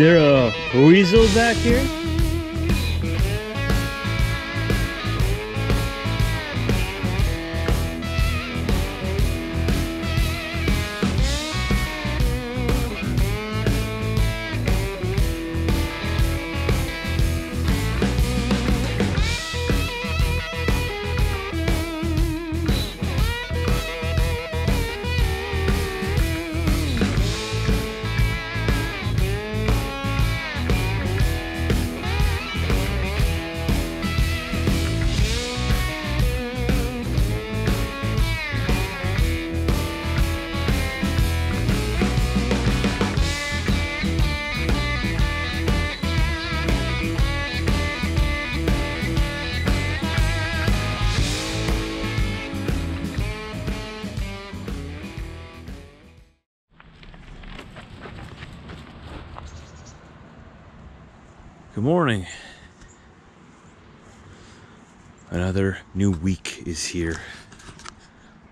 there a weasel back here? Good morning. Another new week is here.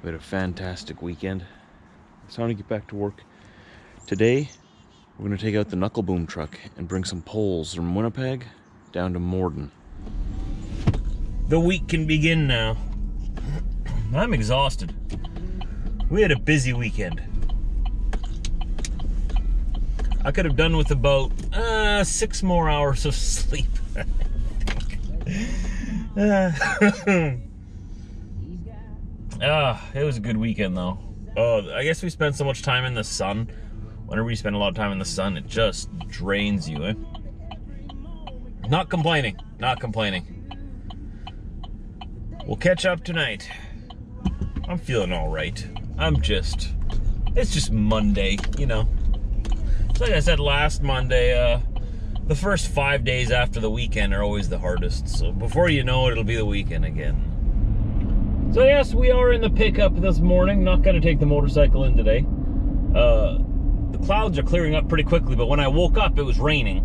We had a fantastic weekend. It's time to get back to work. Today, we're going to take out the knuckle boom truck and bring some poles from Winnipeg down to Morden. The week can begin now. I'm exhausted. We had a busy weekend. I could have done with about uh, six more hours of sleep. uh, it was a good weekend though. Oh, I guess we spent so much time in the sun. Whenever you spend a lot of time in the sun, it just drains you. Eh? Not complaining. Not complaining. We'll catch up tonight. I'm feeling all right. I'm just. It's just Monday, you know. Like I said last Monday, uh, the first five days after the weekend are always the hardest. So before you know it, it'll be the weekend again. So yes, we are in the pickup this morning. Not going to take the motorcycle in today. Uh, the clouds are clearing up pretty quickly, but when I woke up, it was raining.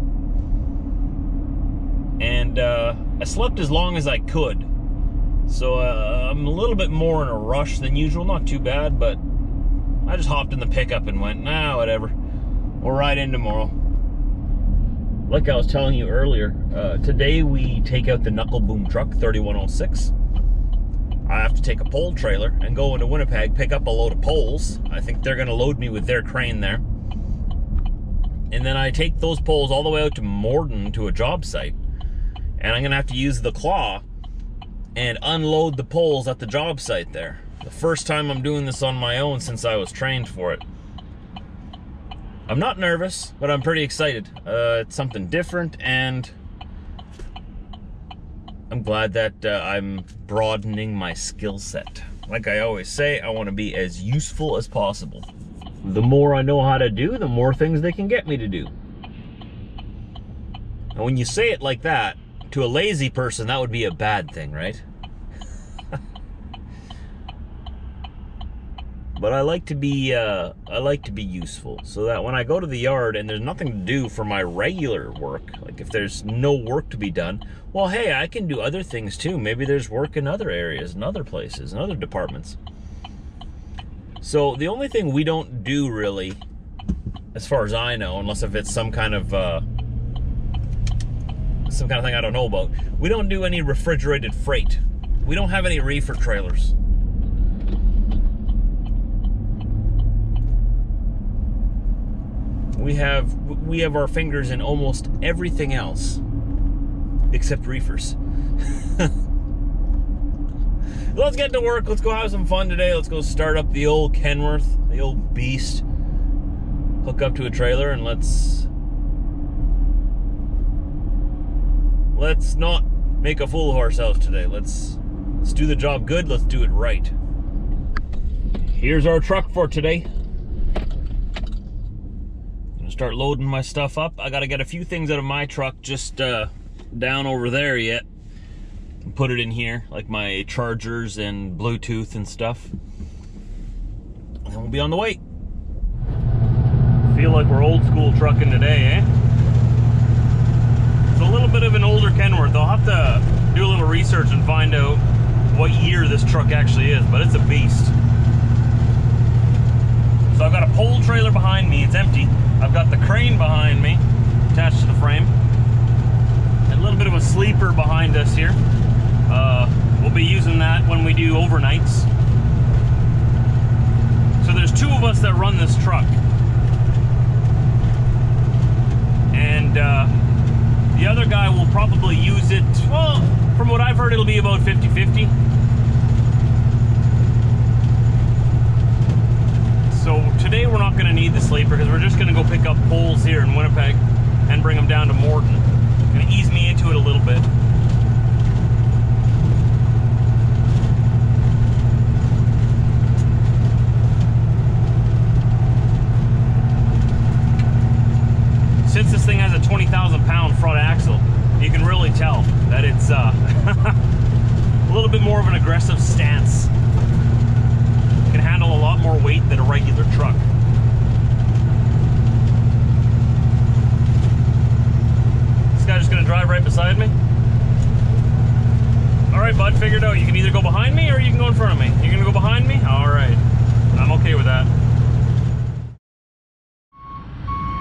And uh, I slept as long as I could. So uh, I'm a little bit more in a rush than usual. Not too bad, but I just hopped in the pickup and went, nah, whatever. We'll ride in tomorrow. Like I was telling you earlier, uh, today we take out the knuckle boom truck 3106. I have to take a pole trailer and go into Winnipeg, pick up a load of poles. I think they're going to load me with their crane there. And then I take those poles all the way out to Morden to a job site. And I'm going to have to use the claw and unload the poles at the job site there. The first time I'm doing this on my own since I was trained for it. I'm not nervous, but I'm pretty excited. Uh, it's something different, and I'm glad that uh, I'm broadening my skill set. Like I always say, I want to be as useful as possible. The more I know how to do, the more things they can get me to do. And when you say it like that, to a lazy person, that would be a bad thing, right? But I like to be uh, I like to be useful so that when I go to the yard and there's nothing to do for my regular work, like if there's no work to be done, well, hey, I can do other things too. Maybe there's work in other areas, in other places, in other departments. So the only thing we don't do really, as far as I know, unless if it's some kind of uh, some kind of thing I don't know about, we don't do any refrigerated freight. We don't have any reefer trailers. We have we have our fingers in almost everything else except reefers. let's get to work. Let's go have some fun today. Let's go start up the old Kenworth, the old beast. Hook up to a trailer and let's let's not make a fool of ourselves today. Let's let's do the job good. Let's do it right. Here's our truck for today start loading my stuff up. I got to get a few things out of my truck just uh, down over there yet. Put it in here, like my chargers and Bluetooth and stuff. And we'll be on the way. Feel like we're old school trucking today, eh? It's a little bit of an older Kenworth. I'll have to do a little research and find out what year this truck actually is, but it's a beast. So I've got a pole trailer behind me, it's empty. I've got the crane behind me. attached to the frame. A little bit of a sleeper behind us here. Uh, we'll be using that when we do overnights. So there's two of us that run this truck. And uh, the other guy will probably use it, well, from what I've heard, it'll be about 50-50. So today we're not gonna need the sleeper because we're just gonna go pick up poles here in Winnipeg and bring them down to Morden Gonna ease me into it a little bit. Since this thing has a 20,000 pound front axle, you can really tell that it's uh, a little bit more of an aggressive stance. Can handle a lot more weight than a regular truck. This guy just gonna drive right beside me? All right, bud, figured out. You can either go behind me or you can go in front of me. You're gonna go behind me? All right, I'm okay with that.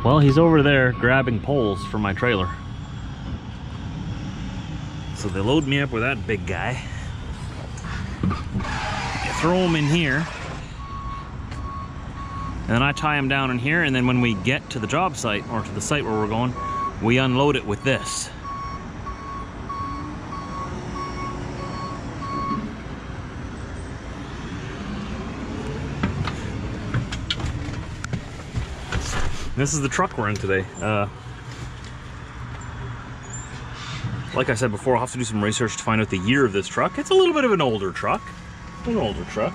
Well, he's over there grabbing poles for my trailer. So they load me up with that big guy. Throw him in here. And then I tie him down in here, and then when we get to the job site, or to the site where we're going, we unload it with this. This is the truck we're in today. Uh, like I said before, I'll have to do some research to find out the year of this truck. It's a little bit of an older truck. An older truck.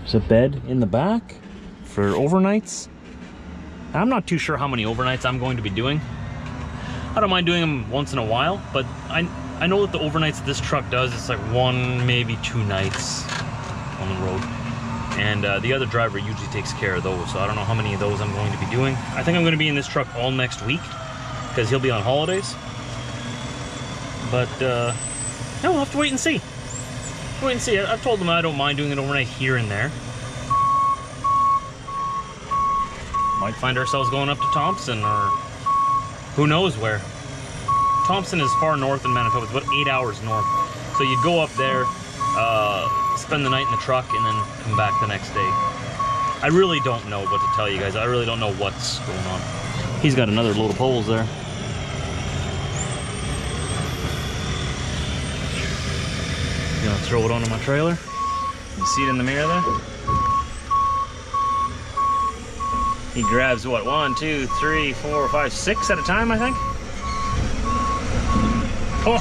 There's a bed in the back for overnights. I'm not too sure how many overnights I'm going to be doing. I don't mind doing them once in a while, but I I know that the overnights this truck does, it's like one, maybe two nights on the road. And uh, the other driver usually takes care of those, so I don't know how many of those I'm going to be doing. I think I'm going to be in this truck all next week, because he'll be on holidays. But, uh, we'll have to wait and see. Wait and see. I've told him I don't mind doing it overnight here and there. Might find ourselves going up to Thompson or who knows where. Thompson is far north in Manitoba. It's about eight hours north. So you go up there, uh, spend the night in the truck, and then come back the next day. I really don't know what to tell you guys. I really don't know what's going on. He's got another load of poles there. Gonna throw it onto my trailer. You see it in the mirror there? He grabs what? One, two, three, four, five, six at a time, I think. Oh,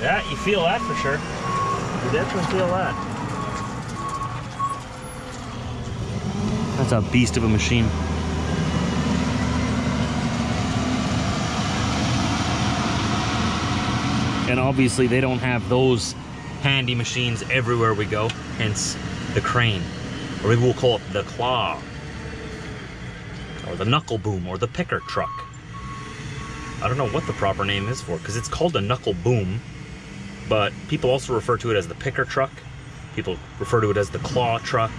yeah, you feel that for sure. Definitely feel that. That's a beast of a machine. And obviously they don't have those handy machines everywhere we go, hence the crane. Or maybe we'll call it the claw. Or the knuckle boom, or the picker truck. I don't know what the proper name is for, because it's called a knuckle boom, but people also refer to it as the picker truck. People refer to it as the claw truck,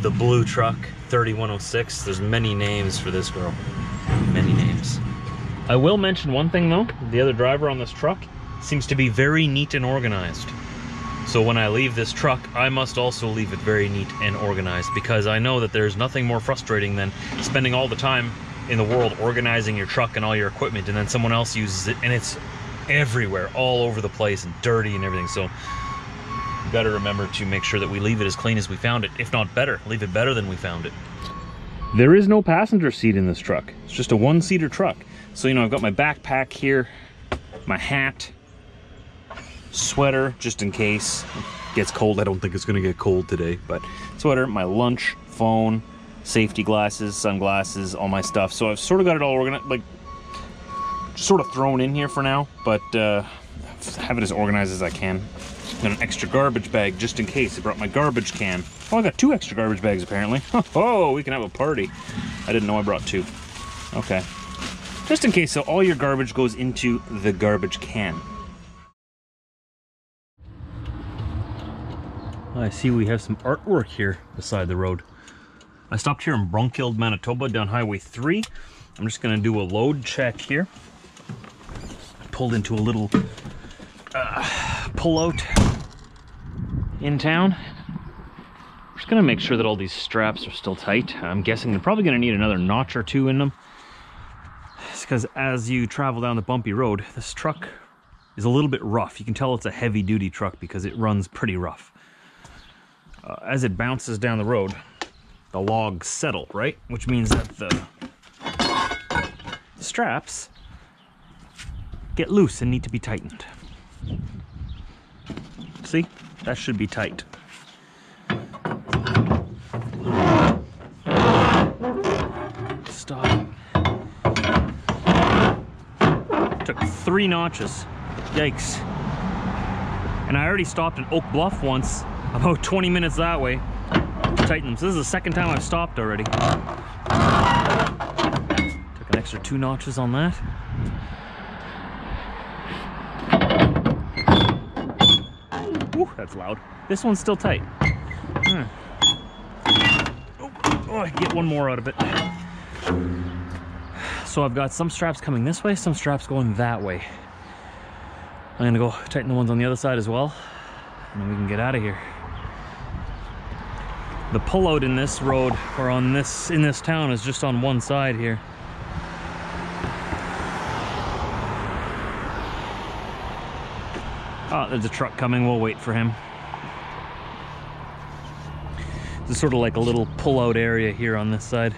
the blue truck, 3106. There's many names for this girl. Many names. I will mention one thing though. The other driver on this truck seems to be very neat and organized. So when I leave this truck, I must also leave it very neat and organized because I know that there's nothing more frustrating than spending all the time in the world organizing your truck and all your equipment and then someone else uses it and it's everywhere, all over the place and dirty and everything. So we better remember to make sure that we leave it as clean as we found it, if not better, leave it better than we found it. There is no passenger seat in this truck. It's just a one-seater truck. So, you know, I've got my backpack here, my hat, sweater, just in case it gets cold. I don't think it's gonna get cold today, but sweater, my lunch, phone, safety glasses, sunglasses, all my stuff. So I've sort of got it all organized, like, sort of thrown in here for now, but uh, have it as organized as I can. Got an extra garbage bag just in case. I brought my garbage can. Oh, I got two extra garbage bags apparently. Oh, we can have a party. I didn't know I brought two. Okay. Just in case, so all your garbage goes into the garbage can. I see we have some artwork here beside the road. I stopped here in Brunkild, Manitoba, down Highway 3. I'm just gonna do a load check here. Pulled into a little uh, pull-out in town. Just gonna make sure that all these straps are still tight. I'm guessing they're probably gonna need another notch or two in them. It's because as you travel down the bumpy road, this truck is a little bit rough. You can tell it's a heavy duty truck because it runs pretty rough. Uh, as it bounces down the road, the logs settle, right? Which means that the straps get loose and need to be tightened. See? That should be tight. Stop. Took three notches. Yikes. And I already stopped in Oak Bluff once, about 20 minutes that way, to tighten them. So this is the second time I've stopped already. Took an extra two notches on that. That's loud. This one's still tight. Oh, oh, I get one more out of it. So I've got some straps coming this way, some straps going that way. I'm gonna go tighten the ones on the other side as well, and then we can get out of here. The pullout in this road, or on this, in this town, is just on one side here. Oh, there's a truck coming, we'll wait for him. This is sort of like a little pull-out area here on this side.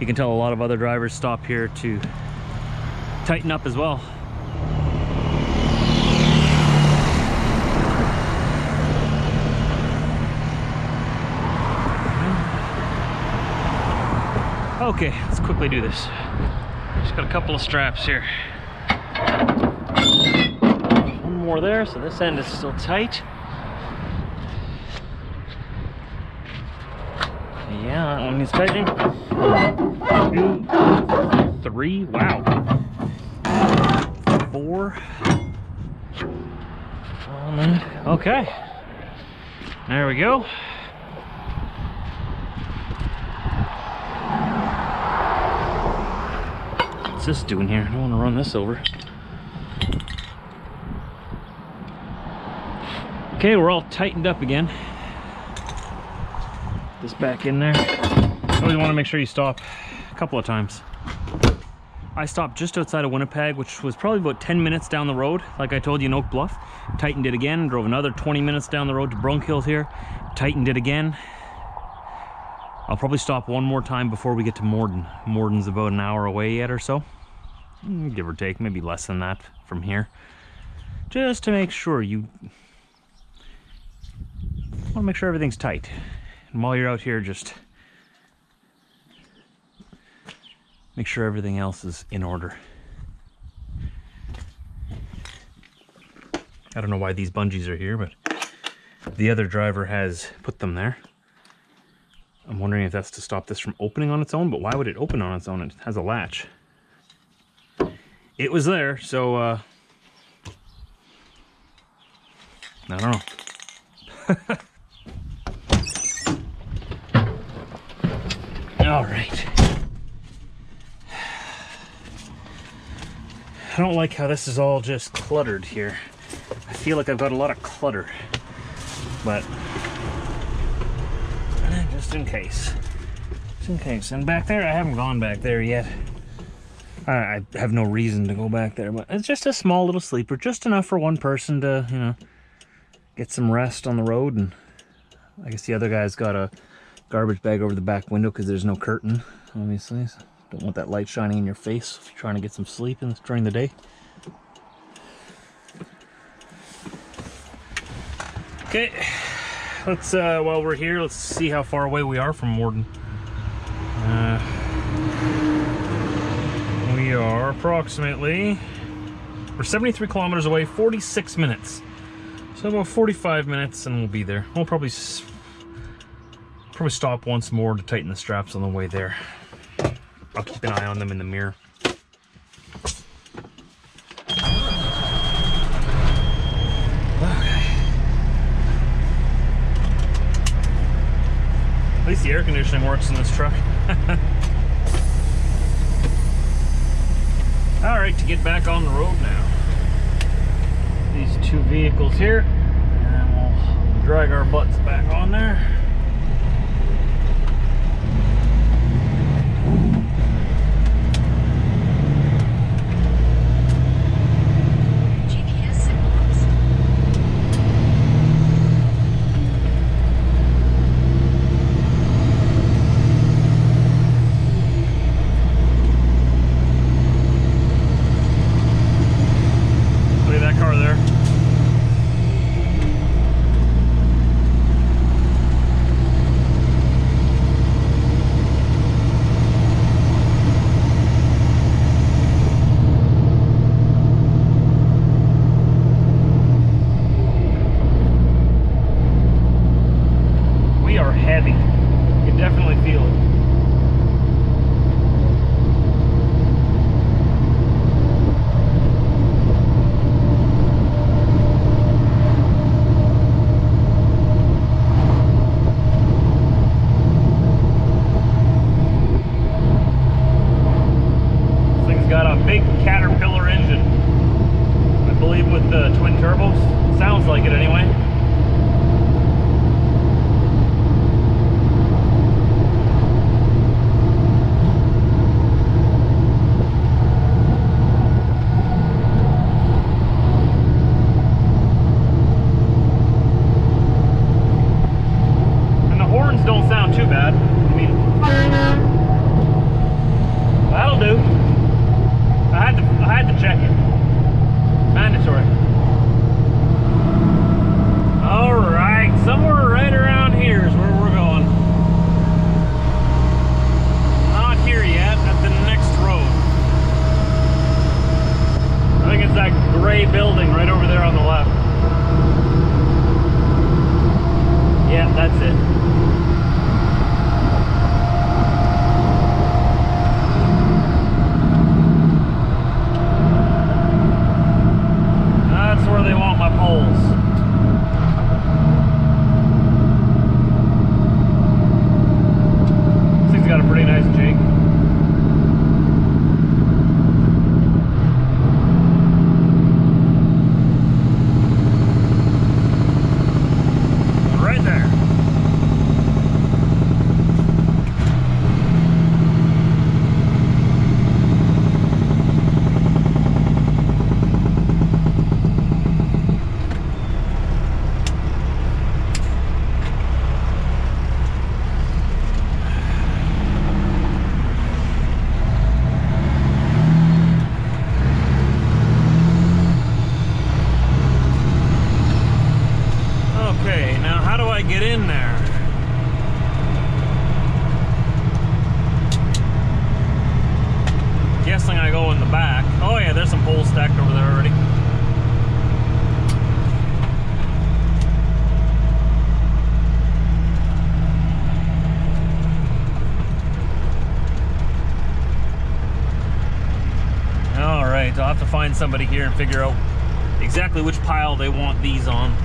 You can tell a lot of other drivers stop here to tighten up as well. Okay, let's quickly do this. Just got a couple of straps here. More there, so this end is still tight. Yeah, that one needs tightening. Two, three, wow. Four. Um, okay. There we go. What's this doing here? I don't want to run this over. Okay, we're all tightened up again. This back in there. Always want to make sure you stop a couple of times. I stopped just outside of Winnipeg, which was probably about 10 minutes down the road, like I told you in Oak Bluff. Tightened it again, drove another 20 minutes down the road to Brunkild here. Tightened it again. I'll probably stop one more time before we get to Morden. Morden's about an hour away yet or so. Mm, give or take, maybe less than that from here. Just to make sure you... want to make sure everything's tight. And while you're out here, just make sure everything else is in order. I don't know why these bungees are here, but the other driver has put them there. I'm wondering if that's to stop this from opening on its own, but why would it open on its own? It has a latch. It was there, so uh, I don't know. All right. I don't like how this is all just cluttered here. I feel like I've got a lot of clutter, but eh, just in case. Just in case. And back there, I haven't gone back there yet. I, I have no reason to go back there, but it's just a small little sleeper, just enough for one person to, you know, get some rest on the road. And I guess the other guy's got a garbage bag over the back window because there's no curtain, obviously. So don't want that light shining in your face if you're trying to get some sleep in, during the day. Okay, let's, uh, while we're here, let's see how far away we are from Morden. Uh, we are approximately, we're 73 kilometers away, 46 minutes. So about 45 minutes and we'll be there. We'll probably Probably stop once more to tighten the straps on the way there. I'll keep an eye on them in the mirror. At least the air conditioning works in this truck. All right, to get back on the road now. These two vehicles here, and we'll drag our butts back on there. find somebody here and figure out exactly which pile they want these on.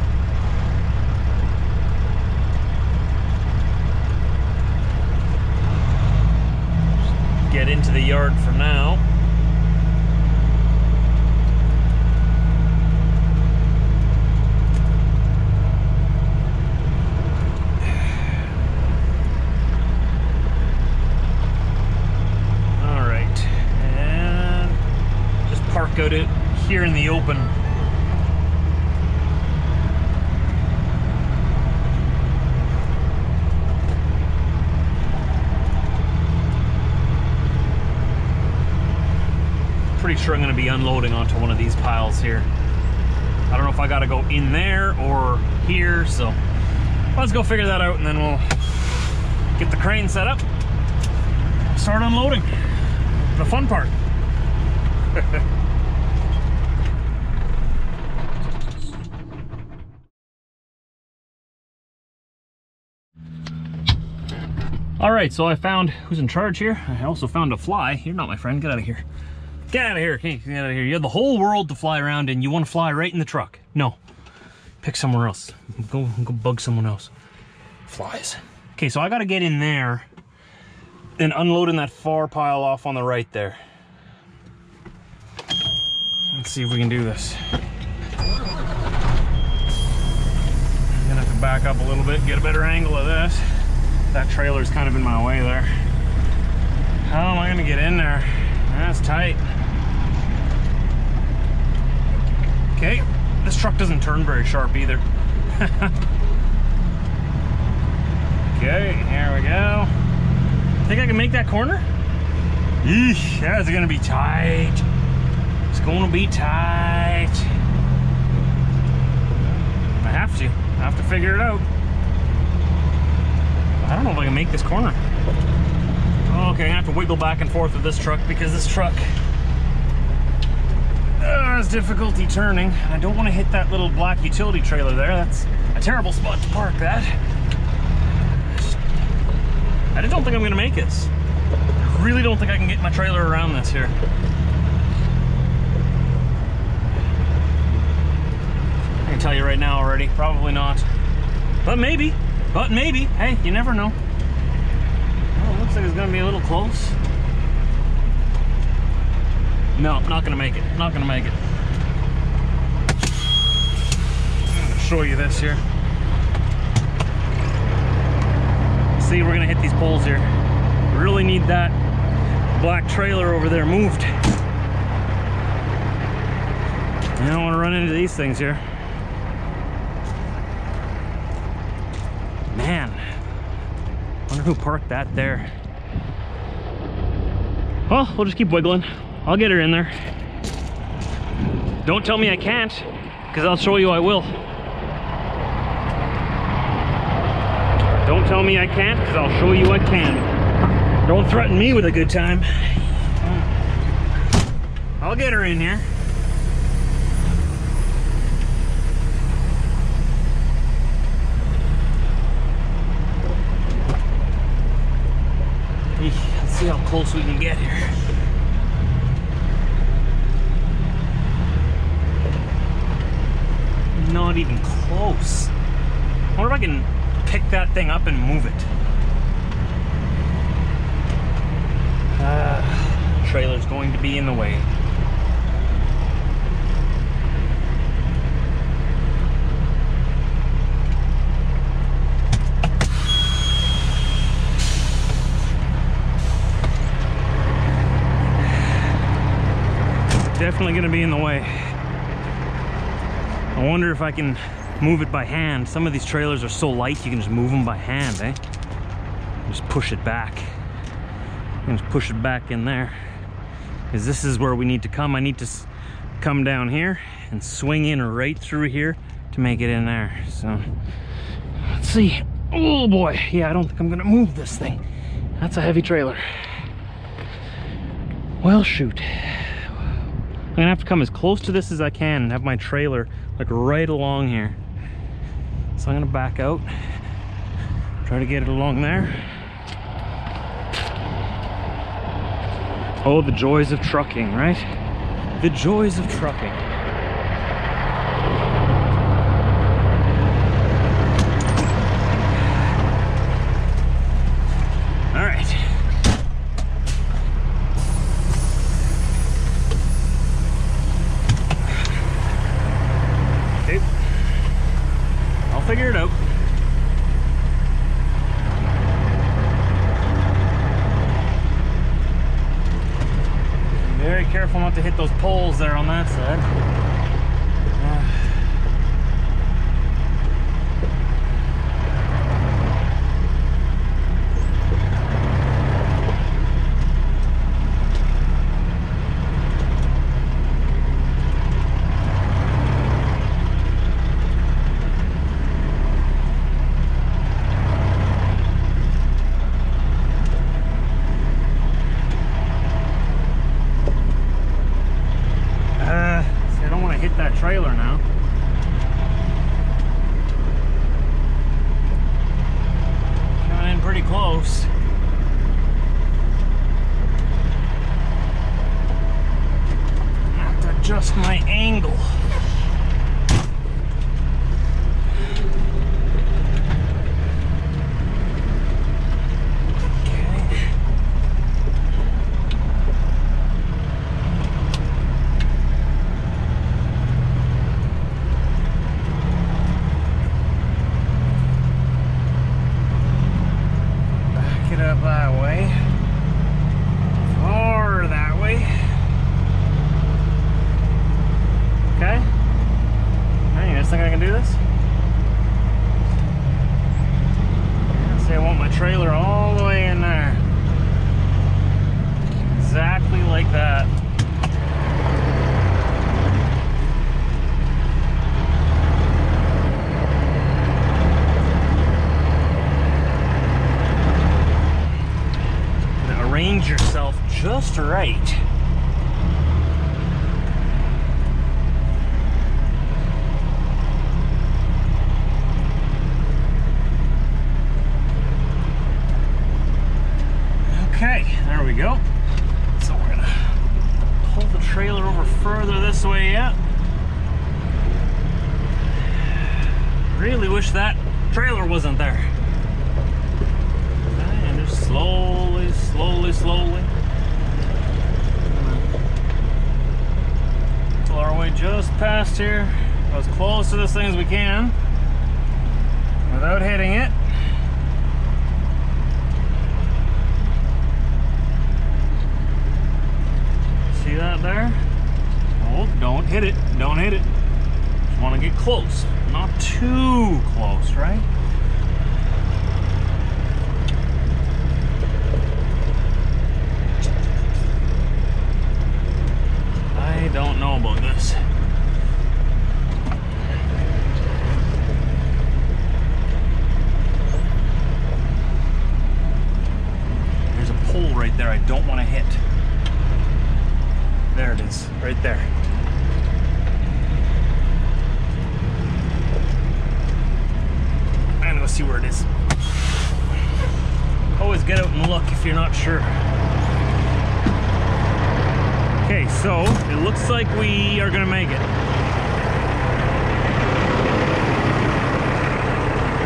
Get into the yard for now. showed it here in the open. Pretty sure I'm gonna be unloading onto one of these piles here. I don't know if I gotta go in there or here, so let's go figure that out and then we'll get the crane set up, start unloading. The fun part. All right, so I found who's in charge here. I also found a fly. You're not my friend, get out of here. Get out of here, get out of here. You have the whole world to fly around and you wanna fly right in the truck. No, pick somewhere else. Go, go bug someone else. Flies. Okay, so I gotta get in there and unloading that far pile off on the right there. Let's see if we can do this. I'm gonna have to back up a little bit, get a better angle of this. That trailer's kind of in my way there. How am I gonna get in there? That's tight. Okay, this truck doesn't turn very sharp either. okay, here we go. Think I can make that corner? Yeesh, that's gonna be tight. It's gonna be tight. I have to. I have to figure it out. I don't know if I can make this corner. Okay, I have to wiggle back and forth with this truck because this truck uh, has difficulty turning. I don't want to hit that little black utility trailer there. That's a terrible spot to park that. I just don't think I'm gonna make this. I really don't think I can get my trailer around this here. I can tell you right now already, probably not. But maybe, but maybe. Hey, you never know. Oh, looks like it's gonna be a little close. No, not gonna make it. Not gonna make it. I'm gonna show you this here. See, we're gonna hit these poles here. Really need that black trailer over there moved. I don't want to run into these things here. Man, wonder who parked that there. Well, we'll just keep wiggling. I'll get her in there. Don't tell me I can't, because I'll show you I will. Don't tell me I can't, because I'll show you I can. Don't threaten me with a good time. I'll get her in here. Let's see how close we can get here. Not even close. I wonder if I can pick that thing up and move it. Uh, trailer's going to be in the way. Definitely gonna be in the way. I wonder if I can move it by hand. Some of these trailers are so light you can just move them by hand, eh? Just push it back. And just push it back in there. Because this is where we need to come. I need to come down here and swing in right through here to make it in there. So, let's see. Oh boy, yeah, I don't think I'm gonna move this thing. That's a heavy trailer. Well, shoot. I'm gonna have to come as close to this as I can and have my trailer like right along here. So I'm gonna back out, try to get it along there. Oh, the joys of trucking, right? The joys of trucking. Past here. As close to this thing as we can. Without hitting it. See that there? Oh, don't hit it. Don't hit it. Just want to get close. Not too close, right? I don't know about this. There's a pole right there I don't want to hit. There it is, right there. I'm gonna see where it is. Always get out and look if you're not sure. Okay, so it looks like we are gonna make it.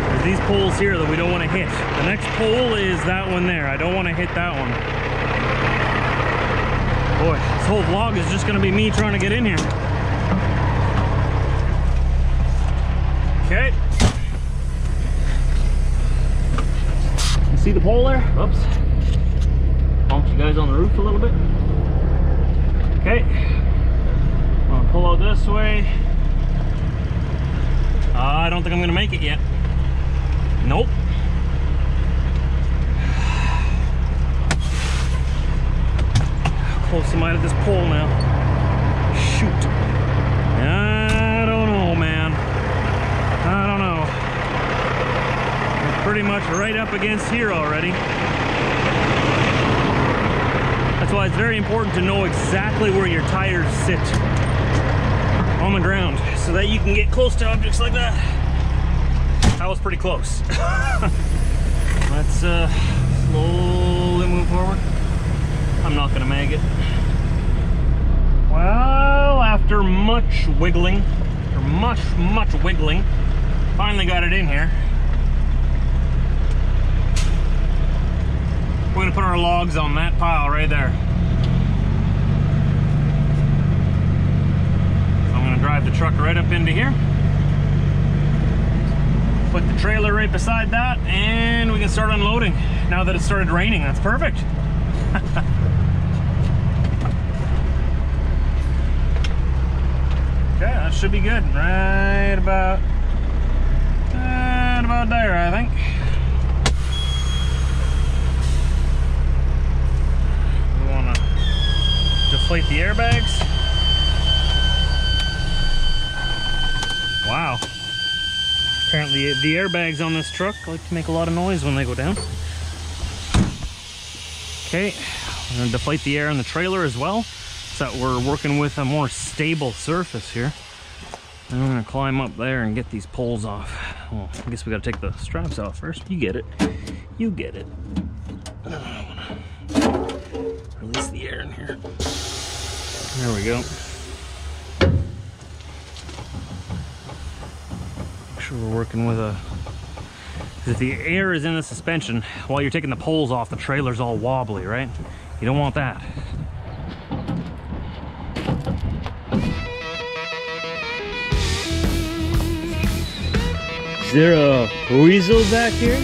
There's these poles here that we don't want to hit. The next pole is that one there. I don't want to hit that one. Boy, this whole vlog is just gonna be me trying to get in here. Okay. You see the pole there? Oops. Guys on the roof a little bit. Okay. I'm gonna pull out this way. Uh, I don't think I'm gonna make it yet. Nope. close am I to this pole now? Shoot. I don't know, man. I don't know. We're pretty much right up against here already. That's why it's very important to know exactly where your tires sit on the ground so that you can get close to objects like that. That was pretty close. Let's uh, slowly move forward. I'm not gonna make it. Well, after much wiggling, or much, much wiggling, finally got it in here. We're gonna put our logs on that pile right there. So I'm gonna drive the truck right up into here. Put the trailer right beside that, and we can start unloading. Now that it started raining, that's perfect. Okay, that should be good. Right about, right about there, I think. The airbags. Wow. Apparently the airbags on this truck like to make a lot of noise when they go down. Okay, we're gonna deflate the air in the trailer as well so that we're working with a more stable surface here. I'm gonna climb up there and get these poles off. Well, I guess we gotta take the straps off first. You get it. You get it. Release the air in here. There we go. Make sure we're working with a if the air is in the suspension while you're taking the poles off, the trailer's all wobbly, right? You don't want that. Is there a weasel back here?